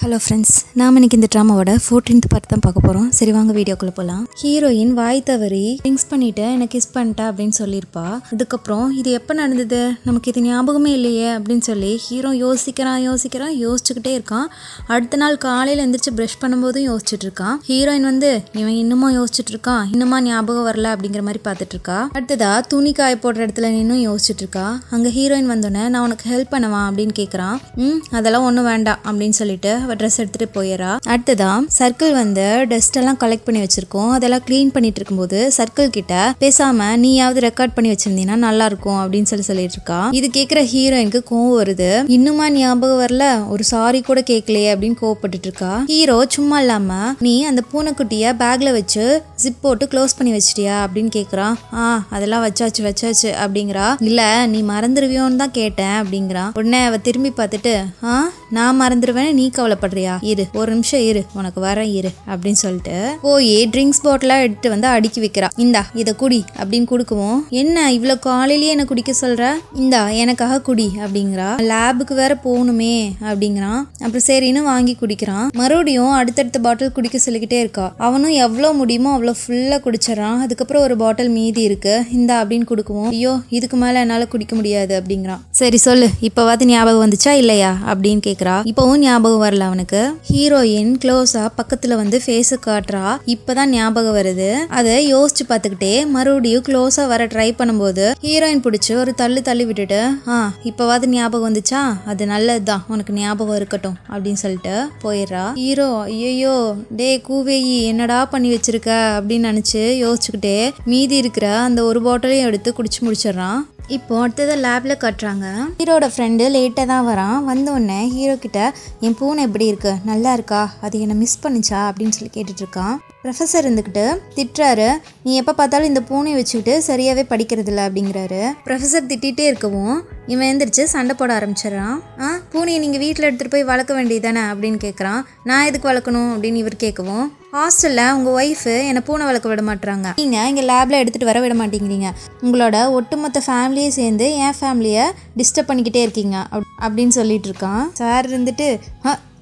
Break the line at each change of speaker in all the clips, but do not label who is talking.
Hello friends நாம் இன்னைக்கு இந்த ட்ராமாவோட ஃபோர்டீன்த் பார்ட் தான் பார்க்க போகிறோம் சரி வாங்க வீடியோக்குள்ளே போகலாம் ஹீரோயின் வாய் தவறி ட்ரிங்க்ஸ் பண்ணிவிட்டு எனக்கு கிஸ் பண்ணிட்டா அப்படின்னு சொல்லியிருப்பா. அதுக்கப்புறம் இது எப்போ நடந்தது? நமக்கு இது ஞாபகமே இல்லையே அப்படின்னு சொல்லி ஹீரோ யோசிக்கிறான் யோசிக்கிறான் யோசிச்சுக்கிட்டே இருக்கான். அடுத்த நாள் காலையில் எந்திரிச்சு ப்ரஷ் பண்ணும்போதும் யோசிச்சுட்டு இருக்கான். ஹீரோயின் வந்து இவன் இன்னுமா யோசிச்சுட்டு இருக்கான்? இன்னுமா ஞாபகம் வரல அப்படிங்கிற மாதிரி பார்த்துட்டு இருக்கா. அடுத்ததா துணி காய போடுற இடத்துல நின்னும் யோசிச்சுட்டு இருக்கா. அங்கே ஹீரோயின் வந்தோடனே நான் உனக்கு ஹெல்ப் பண்ணவா? அப்படின்னு கேட்குறான் ம் அதெல்லாம் ஒன்றும் வேண்டாம் அப்படின்னு சொல்லிட்டு அவள் ட்ரெஸ் எடுத்துட்டு போயிடறா அடுத்ததா சர்க்கிள் வந்து டஸ்ட் எல்லாம் கலெக்ட் பண்ணி வச்சிருக்கோம். அதெல்லாம் க்ளீன் பண்ணிட்டு இருக்கும்போது சர்க்கிள் கிட்ட பேசாம நீயாவது ரெக்கார்ட் பண்ணி வச்சிருந்தீங்கன்னா நல்லா இருக்கும் அப்படின்னு சொல்லி சொல்லிட்டு இருக்கா இது கேட்குற ஹீரோயினுக்கு கோவம் வருது. இன்னுமா ஞாபகம் வரல? ஒரு சாரி கூட கேட்கலையே அப்படின்னு கோவப்பட்டுட்டு இருக்கா ஹீரோ சும்மா இல்லாம நீ அந்த பூனைக்குட்டிய பேக்ல வச்சு ஜிப் போட்டு க்ளோஸ் பண்ணி வச்சிட்டியா? அப்படின்னு கேட்குறான் ஆ அதெல்லாம் வச்சாச்சு வச்சாச்சு அப்படிங்கிறா. இல்ல நீ மறந்துடுவியோன்னு தான் கேட்டேன் அப்படிங்கிறான் உடனே அவ திரும்பி பார்த்துட்டு ஆ நான் மறந்துடுவேன் நீ கவலைப்படுறியா? இரு ஒரு நிமிஷம் இரு உனக்கு வரேன் இரு அப்படின்னு சொல்லிட்டு போய் ட்ரிங்க்ஸ் பாட்டிலாம் எடுத்து வந்து அடுக்கி வைக்கிறா. இந்தா இதை குடி அப்படின்னு கொடுக்குவோம். என்ன இவ்வளோ காலையிலேயே என்ன குடிக்க சொல்ற? இந்தா எனக்காக குடி அப்படிங்கிறா. லேபுக்கு வேற போகணுமே அப்படிங்கிறான் அப்புறம் சரின்னு வாங்கி குடிக்கிறான். மறுபடியும் அடுத்தடுத்த பாட்டில் குடிக்க சொல்லிக்கிட்டே இருக்கா. அவனும் எவ்வளோ முடியுமோ அவ்வளோ ஃபுல்லாக குடிச்சிடறான். அதுக்கப்புறம் ஒரு பாட்டில் மீதி இருக்கு. இந்தா அப்படின்னு கொடுக்குவோம். ஐயோ இதுக்கு மேலே என்னால் குடிக்க முடியாது அப்படிங்கிறான். சரி சொல்லு இப்போவாது ஞாபகம் வந்துச்சா இல்லையா அப்படின்னு கேட்குறா இப்போவும் ஞாபகம் வரல அவனுக்கு. ஹீரோயின் க்ளோஸா பக்கத்துல வந்து ஃபேஸு காட்டுறா. இப்பதான் ஞாபகம் வருது. அதை யோசிச்சு பார்த்துக்கிட்டே மறுபடியும் க்ளோஸா வர ட்ரை பண்ணும்போது ஹீரோயின் பிடிச்சி ஒரு தள்ளு தள்ளி விட்டுட்டு ஆ இப்போவாது ஞாபகம் வந்துச்சா? அது நல்லதுதான். உனக்கு ஞாபகம் இருக்கட்டும். அப்படின்னு சொல்லிட்டு போயிடுறா. ஹீரோ ஐயோ டே கூவேயி என்னடா பண்ணி வச்சிருக்க? அப்படின்னு நினச்சி யோசிச்சுக்கிட்டே மீதி இருக்கிற அந்த ஒரு பாட்டிலையும் எடுத்து குடிச்சு முடிச்சிடுறான். இப்போ அடுத்தது லேபில் கட்டுறாங்க. ஹீரோட ஃப்ரெண்டு லேட்டாக தான் வரான். வந்த உடனே ஹீரோ கிட்ட என் பூனை எப்படி இருக்கு? நல்லா இருக்கா? அது என்னை மிஸ் பண்ணுச்சா? அப்படின்னு சொல்லி கேட்டுட்டு இருக்கான். ப்ரொஃபஸர் இருந்துக்கிட்டு திட்டுறாரு நீ எப்போ பார்த்தாலும் இந்த பூனை வச்சுக்கிட்டு சரியாகவே படிக்கிறதில்ல அப்படிங்கிறாரு. ப்ரொஃபஸர் திட்டிகிட்டே இருக்கவும் இவன் எந்திரிச்சு சண்டை போட ஆரம்பிச்சிடறான். ஆ பூனையை நீங்கள் வீட்டில் எடுத்துகிட்டு போய் வளர்க்க வேண்டியதானே அப்படின்னு கேட்குறான் நான் எதுக்கு வளர்க்கணும்? அப்படின்னு இவர் கேட்கவும். ஹாஸ்டலில் உங்கள் ஒய்ஃபு என்னை பூனை வளர்க்க விட மாட்டுறாங்க நீங்கள் இங்கே லேபில் எடுத்துகிட்டு வர விட மாட்டேங்கிறீங்க. உங்களோட ஒட்டுமொத்த ஃபேமிலியே சேர்ந்து என் ஃபேமிலியை டிஸ்டர்ப் பண்ணிக்கிட்டே இருக்கீங்க. அப்- அப்படின்னு சொல்லிட்டு இருக்கான். சார் இருந்துட்டு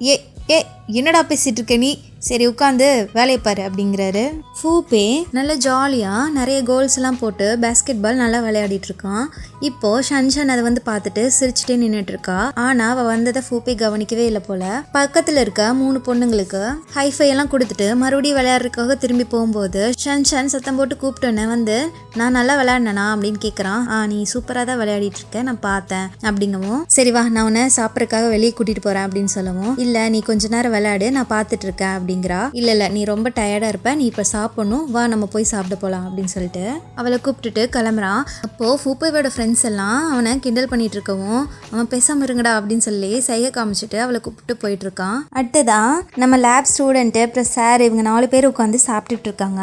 ஏ ஏ என்னடா பேசிட்டு இருக்க நீ? சரி உட்காந்து வேலையை பாரு அப்படிங்கிறாரு. ஃபூபே நல்ல ஜாலியாக நிறைய கோல்ஸ் எல்லாம் போட்டு பேஸ்கெட் பால் நல்லா விளையாடிட்டு இருக்கான். இப்போ ஷன்ஷன் அதை வந்து பார்த்துட்டு சிரிச்சுட்டே நின்றுட்டு இருக்கா. ஆனால் அவள் வந்ததை ஃபூபே கவனிக்கவே இல்லை போல. பக்கத்தில் இருக்க மூணு பொண்ணுங்களுக்கு ஹைஃபை எல்லாம் கொடுத்துட்டு மறுபடியும் விளையாடுறதுக்காக திரும்பி போகும்போது ஷன்ஷன் சத்தம் போட்டு கூப்பிட்டோன்னே வந்து நான் நல்லா விளையாடினா அப்படின்னு கேட்குறான் ஆ நீ சூப்பராக தான் விளையாடிட்டு இருக்க. நான் பார்த்தேன். அப்படிங்கவும் சரி வா நான் உன்னை சாப்பிட்றதுக்காக வெளியே கூட்டிட்டு போறேன் அப்படின்னு சொல்லவும் இல்லை நீ கொஞ்ச நேரம் விளையாடு நான் பார்த்துட்டு இருக்கேன் அப்படிங்கிறா. இல்லை இல்லை நீ ரொம்ப டயர்டாக இருப்ப நீ இப்போ சாப்பிடணும் வா நம்ம போய் சாப்பிட போகலாம் அப்படின்னு சொல்லிட்டு அவளை கூப்பிட்டுட்டு கிளம்புறான். அப்போ ஃபூப்பையோட ஃப்ரெண்ட்ஸ் எல்லாம் அவனை கிண்டல் பண்ணிட்டு இருக்கவும் அவன் பேசாம இருங்கடா அப்படின்னு சொல்லி செய்ய காமிச்சிட்டு அவளை கூப்பிட்டு போயிட்டு இருக்கான் அடுத்ததான் நம்ம லேப் ஸ்டூடெண்ட்டு அப்புறம் சார் இவங்க நாலு பேர் உட்காந்து சாப்பிட்டுட்டு இருக்காங்க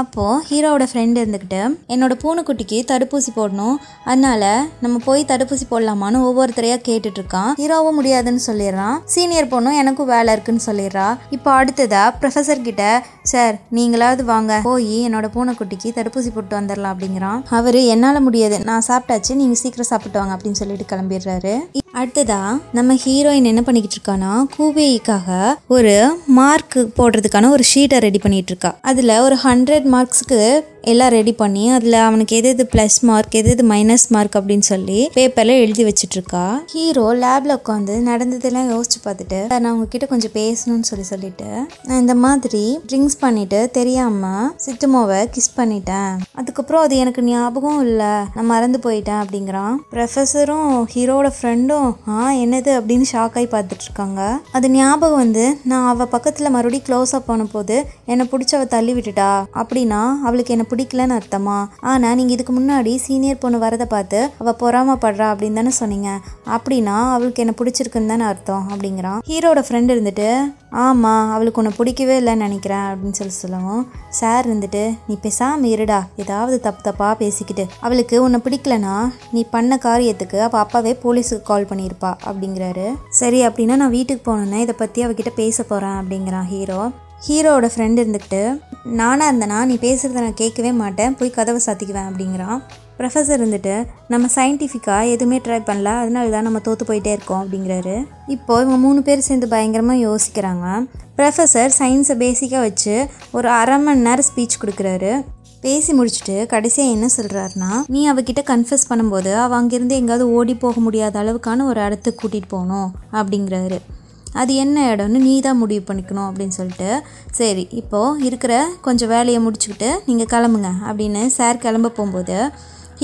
அப்போ ஹீரோவோட ஃப்ரெண்டு இருந்துக்கிட்டு என்னோட பூனைக்குட்டிக்கு தடுப்பூசி போடணும் அதனால நம்ம போய் தடுப்பூசி போடலாமான்னு ஒவ்வொருத்தரையா கேட்டுட்டு இருக்கான் ஹீரோவும் முடியாதுன்னு சொல்லிடுறான். சீனியர் பொண்ணும் எனக்கும் வேலை இருக்குன்னு சொல்லிடுறா. இப்போ அடுத்ததா ப்ரொஃபஸர் கிட்ட சார் நீங்களாவது வாங்க. போய் என்னோட பூனைக்குட்டிக்கு தடுப்பூசி போட்டு வந்துடலாம் அப்படிங்கிறான். அவரு என்னால முடியாது. நான் சாப்பிட்டாச்சு. நீங்க சீக்கிரம் சாப்பிட்டு வாங்க. அப்படின்னு சொல்லிட்டு கிளம்பிடுறாரு. அடுத்ததா நம்ம ஹீரோயின் என்ன பண்ணிக்கிட்டு இருக்கானா கூவேய்க்காக ஒரு மார்க் போடுறதுக்கான ஒரு ஷீட்டை ரெடி பண்ணிட்டு இருக்கா. அதுல ஒரு ஹண்ட்ரட் மார்க்ஸ்க்கு எல்லாம் ரெடி பண்ணி அதில் அவனுக்கு எது எது ப்ளஸ் மார்க் எது எது மைனஸ் மார்க் அப்படின்னு சொல்லி பேப்பரில் எழுதி வச்சுட்ருக்கா இருக்கா. ஹீரோ லேப்ல உட்காந்து நடந்ததெல்லாம் யோசிச்சு பார்த்துட்டு நான் உங்ககிட்ட கொஞ்சம் பேசணும்னு சொல்லி சொல்லிட்டு நான் இந்த மாதிரி ட்ரிங்க்ஸ் பண்ணிட்டு தெரியாம சித்துமோவை கிஸ் பண்ணிட்டேன். அதுக்கப்புறம் அது எனக்கு ஞாபகம் இல்லை. நான் மறந்து போயிட்டேன் அப்படிங்கிறான். ப்ரொஃபஸரும் ஹீரோட ஃப்ரெண்டும் ஆ என்னது? அப்படின்னு ஷாக் ஆகி பார்த்துட்டு இருக்காங்க. அது ஞாபகம் வந்து நான் அவ பக்கத்துல மறுபடியும் க்ளோஸ் அப் பண்ண போது என்னை பிடிச்ச தள்ளி விட்டுட்டா? அப்படின்னா அவளுக்கு என்ன பிடிக்கலன்னு அர்த்தமா? ஆனா நீங்க இதுக்கு முன்னாடி சீனியர் பொண்ணு வரதை பார்த்து அவ பொறாமப்படுறா அப்படின்னு தானே சொன்னீங்க. அப்படின்னா அவளுக்கு என்ன பிடிச்சிருக்குன்னு தானே அர்த்தம்? அப்படிங்கிறான். ஹீரோட ஃப்ரெண்ட் இருந்துட்டு ஆமாம் அவளுக்கு உன்னை பிடிக்கவே இல்லைன்னு நினைக்கிறேன் அப்படின்னு சொல்லி சொல்லவும் சார் இருந்துட்டு நீ பேசாமல் இருடா. ஏதாவது தப்பு தப்பா பேசிக்கிட்டு. அவளுக்கு உன்னை பிடிக்கலனா நீ பண்ண காரியத்துக்கு அப்போ அப்பாவே போலீஸுக்கு கால் பண்ணியிருப்பா அப்படிங்கிறாரு. சரி அப்படின்னா நான் வீட்டுக்கு போனோன்னே இதை பற்றி அவகிட்ட பேச போகிறேன் அப்படிங்கிறான் ஹீரோ. ஹீரோவோட ஃப்ரெண்டு இருந்துக்கிட்டு நானாக இருந்தேனா நீ பேசுகிறத நான் கேட்கவே மாட்டேன். போய் கதவை சாத்திக்குவேன் அப்படிங்கிறான். ப்ரொஃபஸர் இருந்துட்டு நம்ம சயின்டிஃபிக்காக எதுவுமே ட்ரை பண்ணல அதனால தான் நம்ம தோற்று போயிட்டே இருக்கோம் அப்படிங்கிறாரு. இப்போ இவங்க மூணு பேர் சேர்ந்து பயங்கரமாக யோசிக்கிறாங்க. ப்ரொஃபஸர் சயின்ஸை பேசிக்காக வச்சு ஒரு அரை மணி நேரம் ஸ்பீச் கொடுக்குறாரு. பேசி முடிச்சுட்டு கடைசியாக என்ன சொல்கிறாருன்னா நீ அவகிட்ட கன்ஃபியூஸ் பண்ணும்போது அவள் அங்கேருந்து எங்கேயாவது ஓடி போக முடியாத அளவுக்கான ஒரு இடத்துக்கு கூட்டிகிட்டு போகணும் அப்படிங்கிறாரு. அது என்ன இடம்னு நீ தான் முடிவு பண்ணிக்கணும் அப்படின்னு சொல்லிட்டு சரி இப்போது இருக்கிற கொஞ்சம் வேலையை முடிச்சுக்கிட்டு நீங்கள் கிளம்புங்க அப்படின்னு சார் கிளம்ப போகும்போது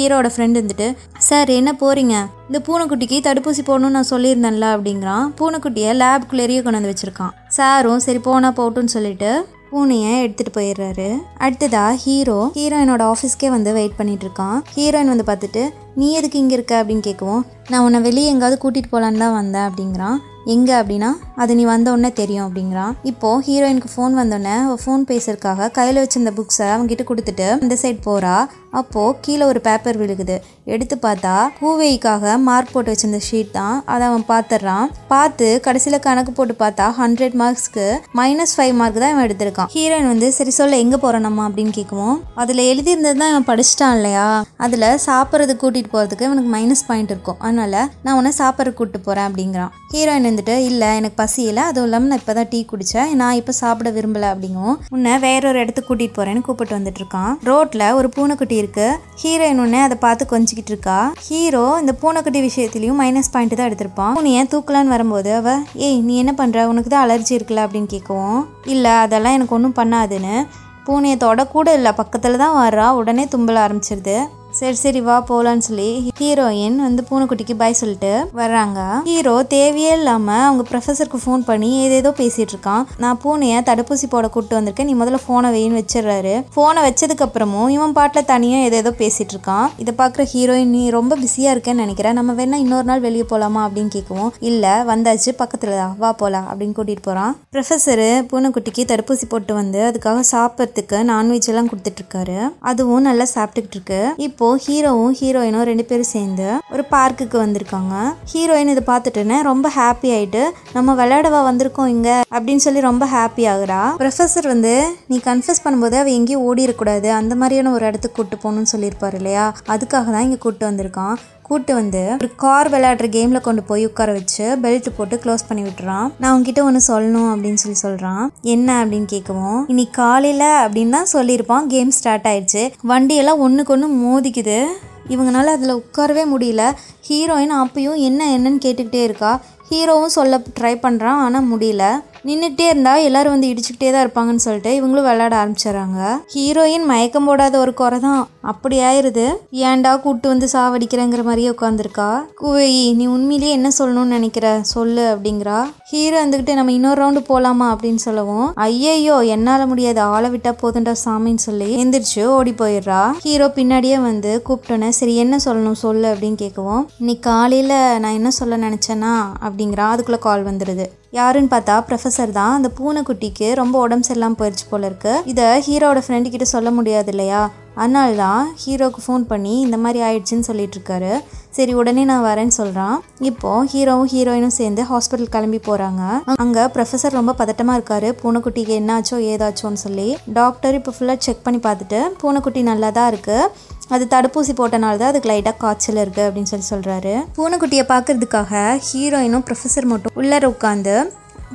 ஹீரோட ஃப்ரெண்டு இருந்துட்டு சார் என்ன போகிறீங்க இந்த பூனைக்குட்டிக்கு தடுப்பூசி போடணும்னு நான் சொல்லியிருந்தேன்ல அப்படிங்கிறான். பூனைக்குட்டியை லேப்குள்ளேயே கொண்டு வந்து வச்சுருக்கான். சாரும் சரி போனால் போட்டுன்னு சொல்லிட்டு பூனையை எடுத்துகிட்டு போயிடுறாரு. அடுத்ததா ஹீரோ ஹீரோயினோட ஆஃபீஸ்க்கே வந்து வெயிட் பண்ணிட்டு இருக்கான். ஹீரோயின் வந்து பார்த்துட்டு நீ எதுக்கு இங்கே இருக்க அப்படின்னு கேட்குவோம் நான் உன்னை வெளியே எங்காவது கூட்டிகிட்டு போகலான்னு தான் வந்தேன் அப்படிங்கிறான். எங்கே அப்படின்னா அது நீ வந்தோடனே தெரியும் அப்படிங்கிறான். இப்போது ஹீரோயினுக்கு ஃபோன் வந்தோடனே ஃபோன் பேசுறதுக்காக கையில் வச்சிருந்த புக்ஸை அவங்ககிட்ட கொடுத்துட்டு இந்த சைட் போகிறா அப்போது கீழே ஒரு பேப்பர் விழுகுது. எடுத்து பார்த்தா கூவேய்க்காக மார்க் போட்டு வச்சிருந்த ஷீட் தான். அதை அவன் பார்த்துடுறான். பார்த்து கடைசியில் கணக்கு போட்டு பார்த்தா ஹண்ட்ரட் மார்க்ஸ்க்கு மைனஸ் ஃபைவ் மார்க் தான் இவன் எடுத்திருக்கான். ஹீரோயின் வந்து சரி சொல்ல எங்கே போகிறோம் நம்ம அப்படின்னு கேட்குவோம் அதில் எழுதியிருந்தது தான் இவன் படிச்சிட்டான் இல்லையா? அதில் சாப்பிட்றதுக்கு கூட்டிகிட்டு போகிறதுக்கு இவனுக்கு மைனஸ் பாயிண்ட் இருக்கும். அதனால நான் உன்னை சாப்பிட்ற கூப்பிட்டு போகிறேன் அப்படிங்கிறான். ஹீரோயின் வந்துட்டு இல்லை எனக்கு பசியில் அதுவும் இல்லாமல் நான் இப்போ தான் டீ குடித்தேன் நான் இப்போ சாப்பிட விரும்பலை அப்படிங்கும் உன்னை வேற ஒரு இடத்துக்கு கூட்டிகிட்டு போகிறேன்னு கூப்பிட்டு வந்துட்டு இருக்கான். ரோட்டில் ஒரு பூனைக்குட்டி இருக்கு. ஹீரோயின் உன்னை அதை பார்த்து கொஞ்சிக்கிட்டு இருக்கா. ஹீரோ இந்த பூனைக்குட்டி விஷயத்துலையும் மைனஸ் பாயிண்ட் தான் எடுத்திருப்பான். பூனையை தூக்கலான்னு வரும்போது அவ ஏய் நீ என்ன பண்ணுற உனக்கு தான் அலர்ஜி இருக்குல்ல? அப்படின்னு கேட்கவும் இல்லை அதெல்லாம் எனக்கு ஒன்றும் பண்ணாதுன்னு. பூனையை தொடக்கூட கூட இல்லை. பக்கத்தில் தான் வர்றா. உடனே தும்பல ஆரம்பிச்சிருது. சரி சரி வா போகலான்னு சொல்லி ஹீரோயின் வந்து பூனைக்குட்டிக்கு பாய் சொல்லிட்டு வர்றாங்க. ஹீரோ தேவையே இல்லாமல் அவங்க ப்ரொஃபஸருக்கு ஃபோன் பண்ணி ஏதேதோ பேசிட்டு இருக்கான். நான் பூனையை தடுப்பூசி போட கூப்பிட்டு வந்திருக்கேன். நீ முதல்ல ஃபோனை வெயின்னு வச்சிடுறாரு. ஃபோனை வச்சதுக்கு அப்புறமும் இவன் பாட்டில் தனியாக ஏதேதோ பேசிட்டு இருக்கான். இதை பார்க்குற ஹீரோயின் நீ ரொம்ப பிஸியாக இருக்கேன்னு நினைக்கிறேன். நம்ம வேணா இன்னொரு நாள் வெளியே போகலாமா அப்படின்னு கேட்கவும் இல்லை வந்தாச்சு. பக்கத்தில் தான். வா போகலாம் அப்படின்னு கூட்டிகிட்டு போகிறான் ப்ரொஃபஸரு பூனைக்குட்டிக்கு தடுப்பூசி போட்டு வந்து அதுக்காக சாப்பிட்றதுக்கு நான்வெஜ் எல்லாம் கொடுத்துட்டு இருக்காரு. அதுவும் நல்லா சாப்பிட்டுக்கிட்டு இருக்கு. இப்போ ஹீரோவும் ஹீரோயினும் ரெண்டு பேரும் சேர்ந்து ஒரு பார்க்குக்கு வந்திருக்காங்க. ஹீரோயின் இதை பார்த்துட்டுன்னு ரொம்ப ஹாப்பி ஆயிட்டு நம்ம விளையாடவா வந்திருக்கோம் இங்க? அப்படின்னு சொல்லி ரொம்ப ஹாப்பி ஆகுறா. ப்ரொஃபஸர் வந்து நீ கன்ஃபியூஸ் பண்ணும்போது அவ எங்கேயும் ஓடி இருக்கக்கூடாது அந்த மாதிரியான ஒரு இடத்துக்கு கூப்பிட்டு போகணும்னு சொல்லியிருப்பாரு இல்லையா? அதுக்காக தான் இங்கே கூட்டு வந்திருக்கான். கூட்டு வந்து ஒரு கார் விளையாடுற கேமில் கொண்டு போய் உட்கார வச்சு பெல்ட் போட்டு க்ளோஸ் பண்ணி விட்டுறான். நான் உங்ககிட்ட ஒன்று சொல்லணும் அப்படின்னு சொல்லி சொல்கிறான் என்ன அப்படின்னு கேட்கவும் இன்னைக்கு காலையில் அப்படின்னு தான் சொல்லியிருப்பான். கேம் ஸ்டார்ட் ஆயிடுச்சு. வண்டியெல்லாம் ஒன்றுக்கு ஒன்று மோதிக்குது. இவங்களால அதில் உட்காரவே முடியல. ஹீரோயின் அப்பயும் என்ன என்னன்னு கேட்டுக்கிட்டே இருக்கா. ஹீரோவும் சொல்ல ட்ரை பண்ணுறான் ஆனால் முடியல. நின்றுட்டே இருந்தா எல்லாரும் வந்து இடிச்சுக்கிட்டே தான் இருப்பாங்கன்னு சொல்லிட்டு இவங்களும் விளையாட ஆரம்பிச்சிடறாங்க. ஹீரோயின் மயக்கம் போடாத ஒரு குறை தான். அப்படி ஆயிடுது ஏன்டா கூட்டு வந்து சாவடிக்கிறேங்கிற மாதிரியே உட்காந்துருக்கா குவேயி நீ உண்மையிலேயே என்ன சொல்லணும்னு நினைக்கிற? சொல்லு அப்படிங்கிறா. ஹீரோ வந்துக்கிட்டு நம்ம இன்னொரு ரவுண்டு போகலாமா அப்படின்னு சொல்லவும் ஐயையோ என்னால் முடியாது. ஆளை விட்டா போதுண்டா சாமின்னு சொல்லி எந்திரிச்சு ஓடி போயிடுறா. ஹீரோ பின்னாடியே வந்து கூப்பிட்டோன்னே சரி என்ன சொல்லணும் சொல்லு அப்படின்னு கேட்கவும் இன்னைக்கு காலையில் நான் என்ன சொல்ல நினச்சேன்னா? அப்படிங்கிறா அதுக்குள்ளே கால் வந்துடுது யாருன்னு பார்த்தா ப்ரொஃபஸர் தான் அந்த பூனைக்குட்டிக்கு ரொம்ப உடம்பு சரியில்லாமல் போயிடுச்சு போல இருக்கு. இதை ஹீரோட ஃப்ரெண்டு கிட்ட சொல்ல முடியாது இல்லையா? அதனால தான் ஹீரோவுக்கு ஃபோன் பண்ணி இந்த மாதிரி ஆயிடுச்சுன்னு சொல்லிட்டு இருக்காரு. சரி உடனே நான் வரேன்னு சொல்கிறான் இப்போ ஹீரோவும் ஹீரோயினும் சேர்ந்து ஹாஸ்பிட்டல் கிளம்பி போகிறாங்க அங்கே ப்ரொஃபஸர் ரொம்ப பதட்டமாக இருக்காரு. பூனைக்குட்டிக்கு என்னாச்சோ ஏதாச்சோன்னு சொல்லி. டாக்டர் இப்போ ஃபுல்லாக செக் பண்ணி பார்த்துட்டு பூனைக்குட்டி நல்லா தான் இருக்குது அது தடுப்பூசி போட்டனால தான் அதுக்கு லைட்டாக காய்ச்சல் இருக்குது அப்படின்னு சொல்லி சொல்கிறாரு பூனைக்குட்டியை பார்க்குறதுக்காக ஹீரோயினும் ப்ரொஃபஸர் மட்டும் உள்ளார உட்காந்து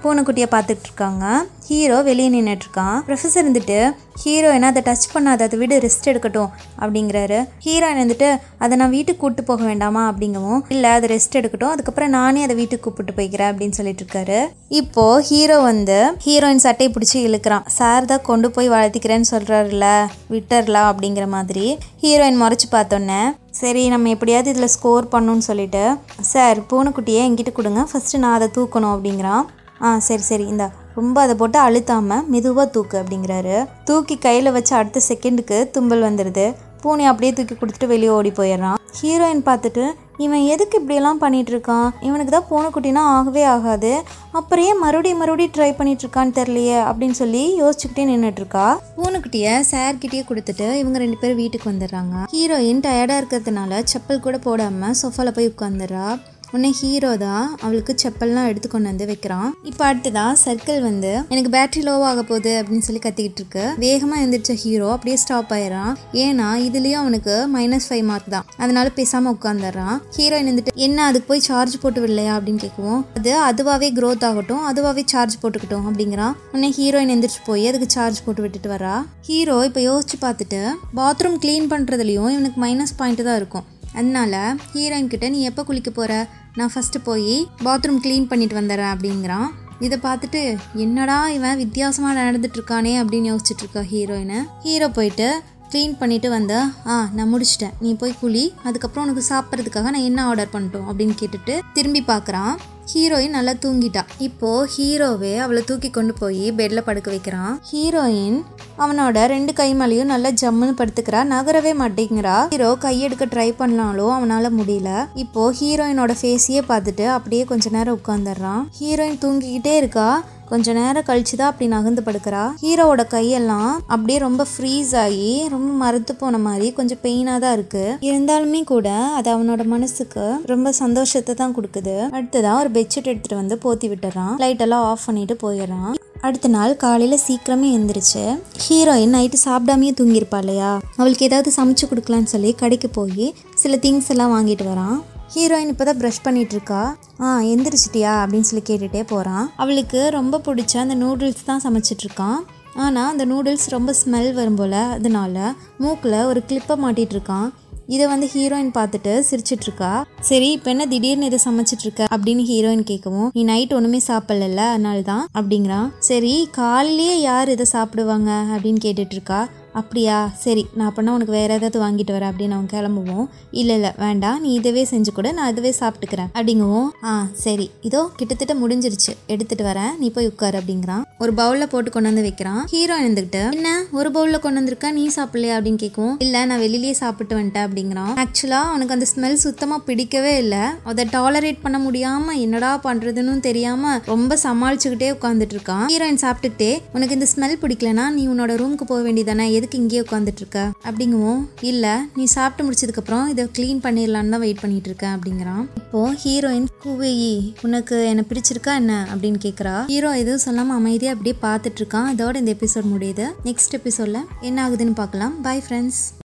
பூனைக்குட்டியை பார்த்துட்டு இருக்காங்க ஹீரோ வெளியே நின்றுட்டுருக்கான் ப்ரொஃபஸர் இருந்துட்டு ஹீரோயினை அதை டச் பண்ணாத அதை விட ரெஸ்ட் எடுக்கட்டும் அப்படிங்கிறாரு. ஹீரோயின் வந்துட்டு அதை நான் வீட்டுக்கு கூப்பிட்டு போக வேண்டாமா? அப்படிங்கவும் இல்லை அதை ரெஸ்ட் எடுக்கட்டும் அதுக்கப்புறம் நானே அதை வீட்டுக்கு கூப்பிட்டு போய்க்கிறேன் அப்படின்னு சொல்லிட்டு இருக்காரு இப்போ ஹீரோ வந்து ஹீரோயின் சட்டையை பிடிச்சி இழுக்கிறான். சார் தான் கொண்டு போய் வளர்த்திக்கிறேன்னு சொல்கிறாருல விட்டுறலாம் அப்படிங்கிற மாதிரி ஹீரோயின் முறைச்சி பார்த்தோன்னே சரி நம்ம எப்படியாவது இதில் ஸ்கோர் பண்ணணும்னு சொல்லிட்டு சார் பூனைக்குட்டியை என்கிட்ட கொடுங்க. ஃபஸ்ட்டு நான் அதை தூக்கணும் அப்படிங்கிறான். ஆ சரி சரி. இந்தா ரொம்ப அதை போட்டு அழுத்தாமல் மெதுவாக தூக்கு அப்படிங்கிறாரு. தூக்கி கையில் வச்சு அடுத்த செகண்டுக்கு தும்பல் வந்துடுது பூனை அப்படியே தூக்கி கொடுத்துட்டு வெளியே ஓடி போயிடுறான். ஹீரோயின் பார்த்துட்டு இவன் எதுக்கு இப்படியெல்லாம் பண்ணிகிட்டு இருக்கான் இவனுக்கு தான் பூனைக்குட்டினா ஆகவே ஆகாது. அப்புறம் மறுபடியும் மறுபடியும் ட்ரை பண்ணிட்டு இருக்கான்னு தெரியலையே? அப்படின்னு சொல்லி யோசிச்சுக்கிட்டே நின்றுட்டுருக்கா பூனைக்குட்டியை சார்கிட்டயே கொடுத்துட்டு இவங்க ரெண்டு பேரும் வீட்டுக்கு வந்துடுறாங்க. ஹீரோயின் டயர்டாக இருக்கிறதுனால செப்பல் கூட போடாமல் சோஃபாவில் போய் உட்காந்துடுறா. உன்னை ஹீரோ தான் அவளுக்கு செப்பல்லாம் எடுத்து கொண்டு வந்து வைக்கிறான். இப்போ அடுத்ததான் சர்க்கிள் வந்து எனக்கு பேட்டரி லோவாக போகுது அப்படின்னு சொல்லி கத்திக்கிட்டு இருக்கு. வேகமாக எழுந்திரிச்ச ஹீரோ அப்படியே ஸ்டாப் ஆயிடுறான். ஏன்னா இதுலயும் அவனுக்கு மைனஸ் ஃபைவ் மார்க் தான். அதனால பேசாம உட்காந்துடுறான் ஹீரோயின் வந்துட்டு என்ன அதுக்கு போய் சார்ஜ் போட்டு விடலையா அப்படின்னு கேட்குவோம். அது அதுவாகவே க்ரோத் ஆகட்டும் அதுவாகவே சார்ஜ் போட்டுக்கிட்டோம் அப்படிங்கிறான். உடனே ஹீரோயின் எந்திரிச்சு போய் அதுக்கு சார்ஜ் போட்டு விட்டுட்டு வரா. ஹீரோ இப்போ யோசிச்சு பார்த்துட்டு பாத்ரூம் க்ளீன் பண்ணுறதுலையும் இவனுக்கு மைனஸ் பாயிண்ட் தான் இருக்கும். அதனால ஹீரோயின் கிட்ட நீ எப்போ குளிக்க போற? நான் ஃபஸ்ட்டு போய் பாத்ரூம் க்ளீன் பண்ணிட்டு வந்துடுறேன் அப்படிங்கிறான். இதை பார்த்துட்டு என்னடா இவன் வித்தியாசமாக நடந்துட்டு இருக்கானே? அப்படின்னு யோசிச்சுட்டு இருக்கா ஹீரோயினை ஹீரோ போயிட்டு க்ளீன் பண்ணிவிட்டு வந்து ஆ நான் முடிச்சிட்டேன். நீ போய் குழி அதுக்கப்புறம் உனக்கு சாப்பிட்றதுக்காக நான் என்ன ஆர்டர் பண்ணிட்டோம்? அப்படின்னு கேட்டுட்டு திரும்பி பார்க்குறான். ஹீரோயின் நல்லா தூங்கிட்டா. இப்போது ஹீரோவே அவளை தூக்கி கொண்டு போய் பெட்டில் படுக்க வைக்கிறான். ஹீரோயின் அவனோட ரெண்டு கை மேலேயும் நல்லா ஜம்முன்னு படுத்துக்கிறா. நகரவே மாட்டேங்கிறா. ஹீரோ கையெடுக்க ட்ரை பண்ணாலும் அவனால் முடியல. இப்போது ஹீரோயினோட ஃபேஸையே பார்த்துட்டு அப்படியே கொஞ்ச நேரம் உட்காந்துடுறான் ஹீரோயின் தூங்கிக்கிட்டே இருக்கா. கொஞ்ச நேரம் கழிச்சு தான் அப்படி நகர்ந்து படுக்கிறா. ஹீரோவோட கையெல்லாம் அப்படியே ரொம்ப ஃப்ரீஸ் ஆகி ரொம்ப மறுத்து போன மாதிரி கொஞ்சம் பெயினாக தான் இருக்கு. இருந்தாலுமே கூட அது அவனோட மனசுக்கு ரொம்ப சந்தோஷத்தை தான் கொடுக்குது. அடுத்ததான் ஒரு பெட்ஷீட் எடுத்துட்டு வந்து போத்தி விட்டுறான். லைட் எல்லாம் ஆஃப் பண்ணிட்டு போயிடுறான். அடுத்த நாள் காலையில் சீக்கிரமே எழுந்திரிச்சு ஹீரோயின் நைட்டு சாப்பிடாமையே தூங்கியிருப்பா இல்லையா? அவளுக்கு ஏதாவது சமைச்சு கொடுக்கலான்னு சொல்லி கடைக்கு போய் சில திங்ஸ் எல்லாம் வாங்கிட்டு வரான். ஹீரோயின் இப்போ தான் ப்ரஷ் பண்ணிட்டு இருக்கா ஆ எந்திரிச்சிட்டியா? அப்படின்னு சொல்லி கேட்டுகிட்டே போகிறான் அவளுக்கு ரொம்ப பிடிச்ச அந்த நூடுல்ஸ் தான் சமைச்சிட்டு இருக்கான் ஆனால் அந்த நூடுல்ஸ் ரொம்ப ஸ்மெல் வரும் போல். அதனால மூக்கில் ஒரு கிளிப்பை மாட்டிட்டு இருக்கான் இதை வந்து ஹீரோயின் பார்த்துட்டு சிரிச்சிட்டு இருக்கா சரி இப்போ என்ன திடீர்னு இதை சமைச்சிட்டு இருக்க அப்படின்னு ஹீரோயின் கேட்கவும் நீ நைட் ஒன்றுமே சாப்பிடல அதனால தான் அப்படிங்கிறான். சரி காலையிலேயே யார் இதை சாப்பிடுவாங்க? அப்படின்னு கேட்டுட்டு இருக்கா அப்படியா? சரி நான் அப்போனா உனக்கு வேறு ஏதாவது வாங்கிட்டு வரேன் அப்படின்னு அவன் கிளம்புவோம். இல்லை இல்லை வேண்டாம் நீ இதவே செஞ்சு கொடு நான் இதுவே சாப்பிட்டுக்கிறேன். அப்படிங்குவோம். ஆ சரி. இதோ கிட்டத்தட்ட முடிஞ்சிருச்சு. எடுத்துட்டு வரேன். நீ போய் உட்காரு அப்படிங்கிறான். ஒரு பவுலில் போட்டு கொண்டு வந்து வைக்கிறான். ஹீரோ இருந்துக்கிட்டு என்ன? ஒரு பவுலில் கொண்டு வந்திருக்கா? நீ சாப்பிடலையா? அப்படின்னு கேட்கும் இல்லை நான் வெளியிலேயே சாப்பிட்டு வந்துட்டேன் அப்படிங்கிறான். ஆக்சுவலாக அவனுக்கு அந்த ஸ்மெல் சுத்தமாக பிடிக்கவே இல்லை. அதை டாலரேட் பண்ண முடியாமல் என்னடா பண்ணுறதுன்னு தெரியாமல் ரொம்ப சமாளிச்சுக்கிட்டே உட்காந்துட்டு இருக்கான். ஹீரோயின் சாப்பிட்டுக்கிட்டே உனக்கு இந்த ஸ்மெல் பிடிக்கலனா நீ உன்னோட ரூமுக்கு போக வேண்டியதானே எதுக்கு இங்கேயே உட்காந்துட்ருக்க அப்படிங்கவும். இல்லை நீ சாப்பிட்டு முடிச்சதுக்கப்புறம் இதை க்ளீன் பண்ணிடலான்னு தான் வெயிட் பண்ணிட்டு இருக்கேன் அப்படிங்கிறான். இப்போ ஹீரோயின் கூவேயி உனக்கு என்னை பிடிச்சிருக்கா என்ன? அப்படின்னு கேட்குறா ஹீரோ எதுவும் சொல்லாமல் அமைதியாக அப்படியே பார்த்துட்டு இருக்கான் இந்த எபிசோட் முடியுது. நெக்ஸ்ட் எபிசோடில் என்ன ஆகுதுன்னு பார்க்கலாம். Bye friends